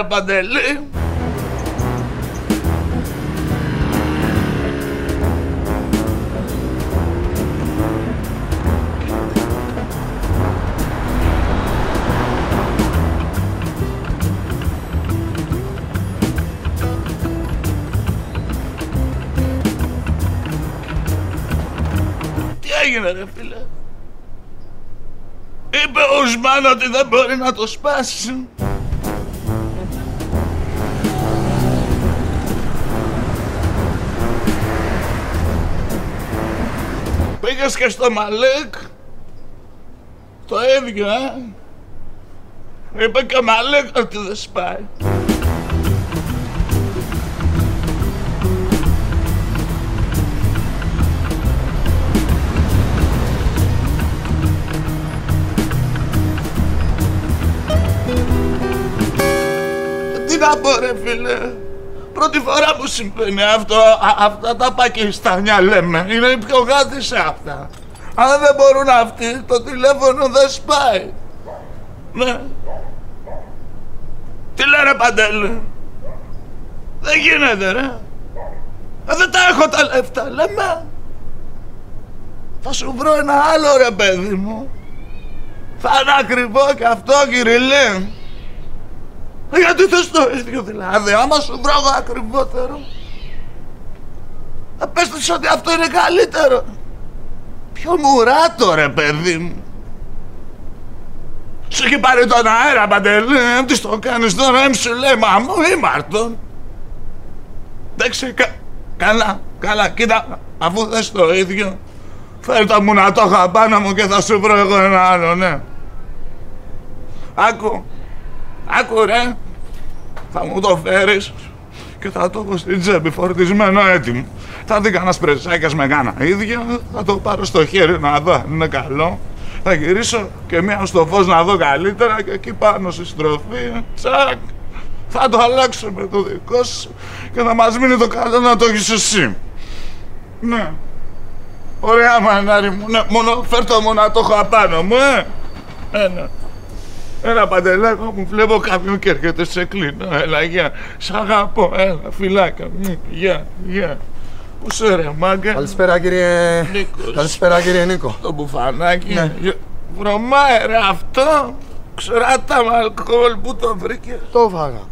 ρε Παντελή. Τι έγινε ρε φίλε; Είπε ο Ουσμάν ότι δεν μπορεί να το σπάσει. Πήγες και στο Μαλέκ. Το ίδιο, ε. Είπε και ο Μαλέκ ότι δεν σπάει. Τι να πω ρε φίλε. Πρώτη φορά που συμβαίνει αυτό, α- αυτά τα πακιστάνια λέμε, είναι οι πιο γάτοι σε αυτά. Αν δεν μπορούν αυτοί, το τηλέφωνο δεν σπάει. Ναι. Τι λένε Παντέλη; Δεν γίνεται ρε. Ε, δεν τα έχω τα λεφτά, λέμε. Θα σου βρω ένα άλλο ρε παιδί μου. Θα είναι ακριβό και αυτό Κυριλέ. Γιατί θες το ίδιο δηλαδή, άμα σου βρω εγώ ακριβότερο. Θα πες τους ότι αυτό είναι καλύτερο. Πιο μουράτο ρε παιδί μου. Σου έχει πάρει τον αέρα παντελή, ε, τι το κάνεις τώρα, εμ σου λέει μα μου ήμαρτον. Εντάξει, κα, καλά, καλά, κοίτα, αφού θες το ίδιο, φέρ το μου να το έχω απάνω μου και θα σου βρω εγώ ένα άλλο, ναι. Άκου, άκου ρε, θα μου το φέρεις και θα το έχω στην τσέπη φορτισμένο έτοιμο. Θα δει κανένας πρεσάκιας με κάνα ίδιο, θα το πάρω στο χέρι να δω αν είναι καλό. Θα γυρίσω και μία στο φως να δω καλύτερα και εκεί πάνω στη στροφή, τσακ, θα το αλλάξω με το δικό σου και θα μας μείνει το καλό να το έχεις εσύ. Ναι. Ωραία μανάρι μου, ναι, μόνο φέρ το μου να το έχω απάνω μου, ε. Ένα. Ένα παντελάκο μου βλέπω κάποιον και έρχεται σε κλείνω. Έλα, γεια. Σ' αγαπώ. Έλα, φιλάκα. Μ, Γεια, γεια. Πού είσαι ρε μάγκα; Καλησπέρα κύριε. Νίκος. Καλησπέρα κύριε Νίκο. Το μπουφανάκι. Ναι. Γεια. Βρωμάει ρε αυτό. Ξεράτα με αλκοόλ. Πού το βρήκε; Το φάγα.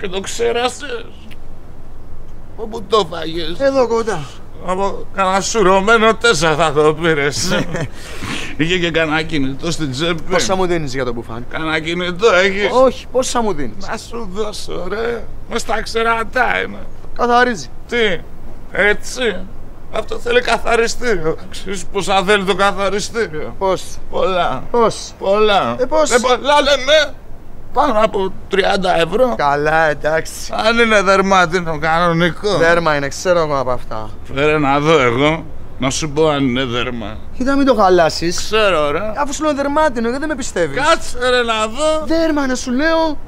Και το ξέρασες. Όπου το φάγες. Εδώ κοντά. Από κανένα σουρωμένο τέσσερα θα το πήρες. Είχε και κανένα κινητό στην τσέπη. Πόσα μου δίνεις για το μπουφάν; Κανένα κινητό έχεις. Όχι, πόσα μου δίνεις; Να σου δώσω ρε. Μες στα ξερατά είναι. Καθαρίζει. Τι, έτσι. Αυτό θέλει καθαριστήριο. Ξέρεις πόσα θέλει το καθαριστήριο; Πώς; Πολλά. Πώς; Πολλά. Ε, πώς; Ε, πολλά λέμε. Πάνω από 30 ευρώ. Καλά, εντάξει. Αν είναι δερμάτινο κανονικό; Δέρμα είναι, ξέρω εγώ από αυτά. Φέρε να δω εγώ. Να σου πω αν είναι δέρμα. Κοίτα, μην το χαλάσεις. Ξέρω ρε. Αφού σου λέω δερμάτινο, γιατί δεν με πιστεύεις; Κάτσε ρε να δω. Δέρμα είναι, σου λέω.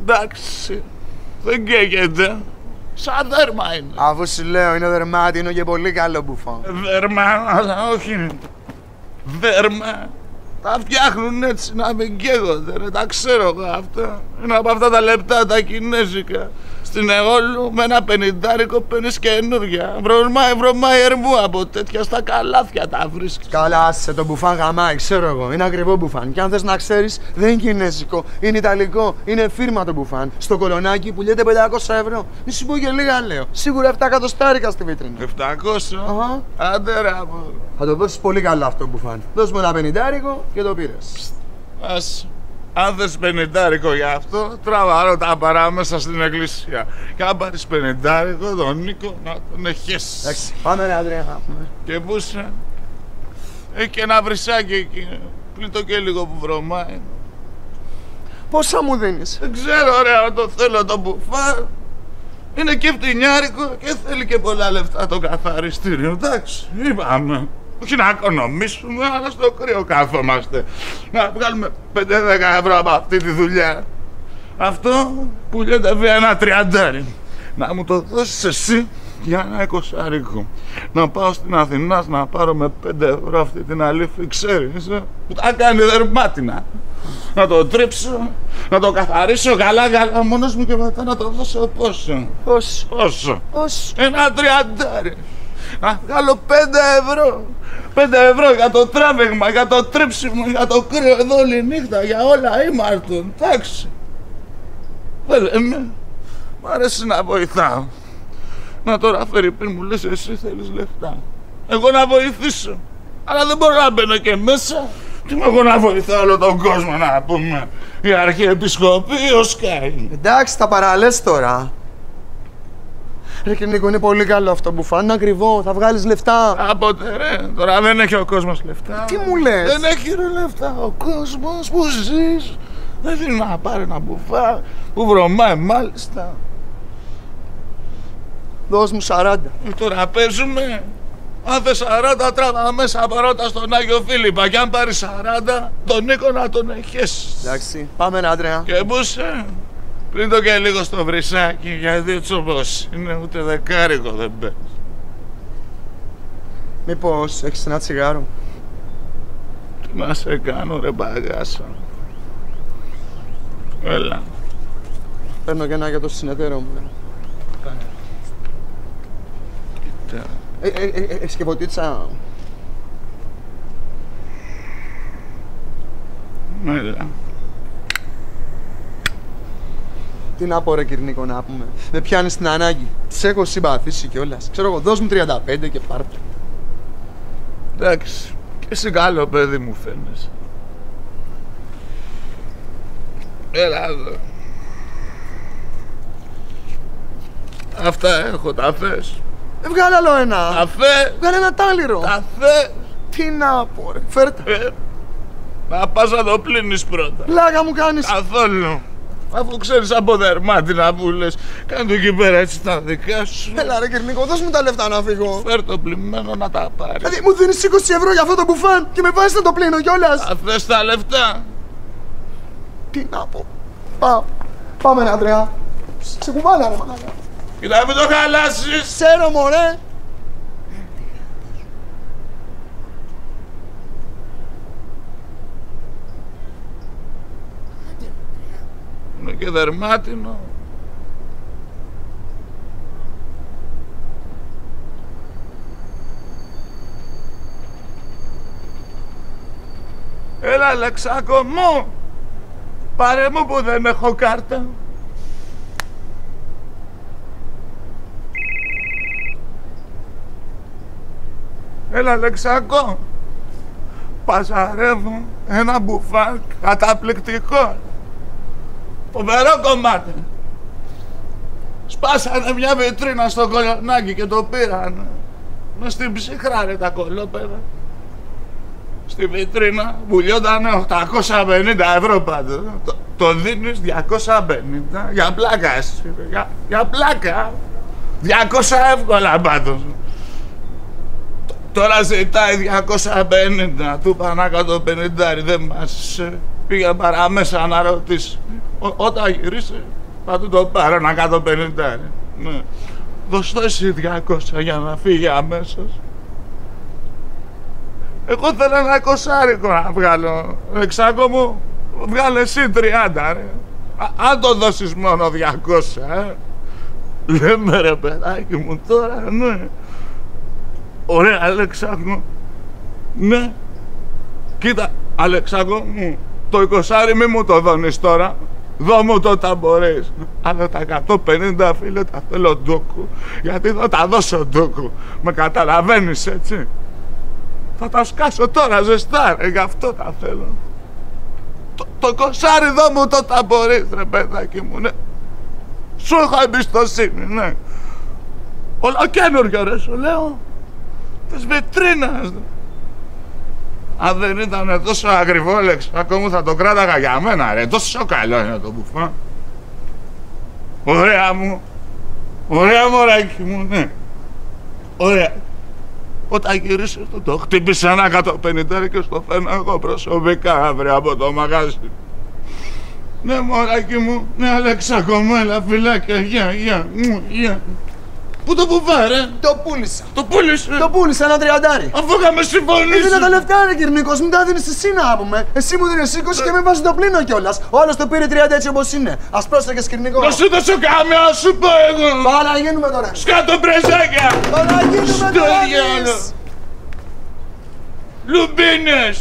Εντάξει. Δεν καίγεται. Σαν δέρμα είναι. Αφού σου λέω είναι δερμάτινο και πολύ καλό μπουφάν. Δέρμα, αλλά όχι. Δέρμα. Τα φτιάχνουν έτσι να μην καίγονται, ρε. Τα ξέρω εγώ αυτά. Είναι από αυτά τα λεπτά τα κινέζικα. Στην Εόλου με ένα πενιντάρικο παίρνεις καινούργια. Βρωμάει, βρωμάει ερμού από τέτοια στα καλάθια τα βρίσκεις. Καλά, σε το μπουφάν γαμάει, ξέρω εγώ. Είναι ακριβό μπουφάν. Και αν θες να ξέρεις, δεν είναι κινέζικο. Είναι ιταλικό. Είναι φίρμα το μπουφάν. Στο κολονάκι που λέτε 500 ευρώ. Μη σου πω και λίγα λέω. Σίγουρα 7 εκατοστάρικα στη βίτρινη. 700. Αχα. Άντε ρε από. Θα το δώσεις πολύ καλά αυτό το μπουφάν. Δώσ' μου ένα πενιντάρικο και το πήρες. Ας. Αν θες πενιντάρικο για αυτό, τραβάρω τα παρά μέσα στην εκκλησία. Και αν πάρεις πενιντάρικο, τον Νίκο να τον εχέσεις. Εντάξει, πάμε ρε Αντρέα. να πούμε. Και πού είσαι; Έχει και ένα βρυσάκι εκεί. Πλήτω και λίγο που βρωμάει. Πόσα μου δίνεις; Δεν ξέρω ρε αν το θέλω το μπουφάν. Είναι και φτηνιάρικο και θέλει και πολλά λεφτά το καθαριστήριο. Εντάξει, είπαμε. Όχι να οικονομήσουμε, αλλά στο κρύο κάθομαστε. Να βγάλουμε 5-10 ευρώ από αυτή τη δουλειά. Αυτό που λέτε βέβαια ένα τριαντάρι. Να μου το δώσεις εσύ για ένα εικοσάρικο να πάω στην Αθηνά να πάρω με πέντε ευρώ αυτή την αλήφη, ξέρεις, ε, που τα κάνει δερμάτινα. Να το τρίψω, να το καθαρίσω καλά καλά μόνος μου και μετά να το δώσω πόσο. Πώς, Πόσο. πώς. Ένα τριαντάρι. Να βγάλω πέντε ευρώ. Πέντε ευρώ για το τράβηγμα, για το τρίψιμο, για το κρύο εδώ όλη νύχτα, για όλα ήμαρτον. Εντάξει. Δεν λέμε. Μ' αρέσει να βοηθάω. Να τώρα φέρει πριν μου λες εσύ θέλεις λεφτά. Εγώ να βοηθήσω. Αλλά δεν μπορώ να μπαίνω και μέσα. Τι με εγώ να βοηθάω όλο τον κόσμο να πούμε. Η Αρχιεπισκοπή ο Σκάι. Εντάξει, τα παραλές τώρα. Ρε και Νίκο, είναι πολύ καλό αυτό που φάνε. Είναι ακριβό, θα βγάλεις λεφτά. Άποτε ρε, τώρα δεν έχει ο κόσμος λεφτά. Τι μου λες; Δεν έχει ρε λεφτά ο κόσμος που ζεις. Δεν θέλει να πάρει ένα μπουφά που βρωμάει μάλιστα. Δώσ' μου 40. Ε, Τώρα παίζουμε. Αν θες 40 τράβα μέσα πρώτα στον Άγιο Φίλιππα και αν πάρεις 40 τον Νίκο να τον έχεις. Εντάξει, πάμε ένα άντρεα. Και μπούσε. Πριν το και λίγο στο βρυσάκι γιατί έτσι όπως είναι ούτε δεκάρικο δεν παίζει. Μήπως έχεις ένα τσιγάρο; Τι να σε κάνω ρε μπαγάσα. Έλα. Παίρνω και ένα για το συνεταίρο μου. Κοίτα. Ε, ε, ε, ε, έχεις και ποτίτσα. Έλα. Τι να πω ρε Κυρνίκο να πούμε. Με πιάνεις την ανάγκη. Τις έχω συμπαθήσει κιόλας. Ξέρω εγώ, δώσ' μου 35 και πάρτε. Εντάξει. Και εσύ καλό παιδί μου φαίνεσαι. Έλα εδώ. Αυτά έχω, τα θες. Ε, βγάλε άλλο ένα. Τα θες. Βγάλε ένα τάλιρο. Τα θες. Τι να πω ρε. Φέρτε. Ε, να πας να το πλύνεις πρώτα. Πλάκα μου κάνεις. Καθόλου. Αφού ξέρεις από δερμάτινα που λες, κάνε το εκεί πέρα έτσι τα δικά σου. Έλα ρε Κυρνίκο, δώσ' μου τα λεφτά να φύγω. Φέρ το πλημμένο να τα πάρεις. Δηλαδή μου δίνεις 20 ευρώ για αυτό το μπουφάν και με βάζεις να το πλύνω κιόλας. Θα θες τα λεφτά; Τι να πω. Πάω. Πάμε ρε Αντρέα. Σε κουβάλα ρε μαλάκα. Κοίτα μην το χαλάσεις. Ξέρω μωρέ. Και δερμάτινο. Έλα Λεξάκο μου. Πάρε μου που δεν έχω κάρτα. Έλα Λεξάκο. Παζαρεύω ένα μπουφάν καταπληκτικό. Φοβερό κομμάτι. Σπάσανε μια βιτρίνα στο κολονάκι και το πήραν. Μες στην ψυχρά ρε τα κολόπεδα. Στη βιτρίνα βουλιότανε 850 ευρώ πάντως. Το, το δίνεις 250 για πλάκα εσύ, ρε. για, για πλάκα. 200 εύκολα πάντως. Τ- Τώρα ζητάει 250, του είπα να κάτω 50, δεν μας ε, πήγε παραμέσα να ρωτήσει. Ό- όταν γυρίσει θα του το πάρω να κάτω 50. Ναι. Δώσ' το εσύ 200 για να φύγει αμέσως. Εγώ θέλω ένα εικοσάρικο να βγάλω. Εξάκο μου, βγάλε εσύ 30 ρε. Α- αν το δώσεις μόνο 200, ε. Λέμε ρε παιδάκι μου τώρα, ναι. Ωραία, Αλεξάκο. Ναι. Κοίτα, Αλεξάκο μου, το 20 μη μου το δώνεις τώρα. Δώ μου το τα μπορείς. Αλλά τα 150 φίλε τα θέλω ντούκου. Γιατί θα τα δώσω ντούκου. Με καταλαβαίνεις έτσι. Θα τα σκάσω τώρα ζεστά ρε, γι' αυτό τα θέλω. Το, το κοσάρι δώ μου το τα μπορείς ρε παιδάκι μου, ναι. Σου έχω εμπιστοσύνη, ναι. Όλα καινούργιο ρε σου λέω. Της βιτρίνας. Αν δεν ήταν τόσο ακριβό λέξη, ακόμα θα το κράταγα για μένα ρε. Τόσο καλό είναι το μπουφά. Ωραία μου. Ωραία μωράκι μου, ναι. Ωραία. Όταν γύρισε το, το χτύπησε ένα 150 και στο φέρνω εγώ προσωπικά αύριο από το μαγάζι. Ναι μωράκι μου, ναι Αλέξα κομμέλα, φιλάκια, γεια, γεια, μου, γεια. Πού το κουβάρε. Το πούλησα. Το πούλησε. Το πούλησα ένα τριαντάρι. Αφού είχαμε συμφωνήσει. Ήθελα τα λεφτά, ρε Κυρνίκο, μην τα δίνεις εσύ να πούμε. Εσύ μου δίνεις 20 και με βάζεις το πλήνο κιόλας. Ο άλλος το πήρε 30 έτσι όπως είναι. Α πρόσεχες, Κυρνίκο. Να σου δώσω κάμια, να σου πω εγώ. Πάρα γίνουμε τώρα. Σκάτω πρεζάκια. Πάρα γίνουμε Στο τώρα. διάλο. εμείς. Λουμπίνες.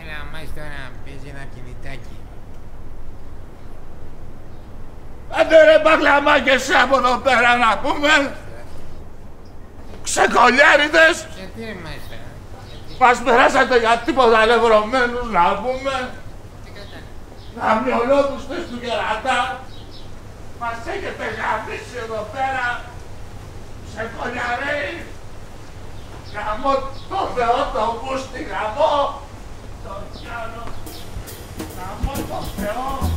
Έλα, μάλιστα τώρα παίζεις ένα κινητάκι. Άντε ρε μπαγλαμάκες από εδώ πέρα να πούμε. Ξεκολιάριδες. Γιατί ρε μάλιστα. Μας περάσατε για τίποτα λευρωμένους να πούμε. Τι κατά. Αμυολόπουστες του κερατά. Μας έχετε γαμίσει εδώ πέρα. Ξεκολιαρέοι. Γαμώ το Θεό το μπούστι, γαμώ. Το πιάνω. Γαμώ το Θεό.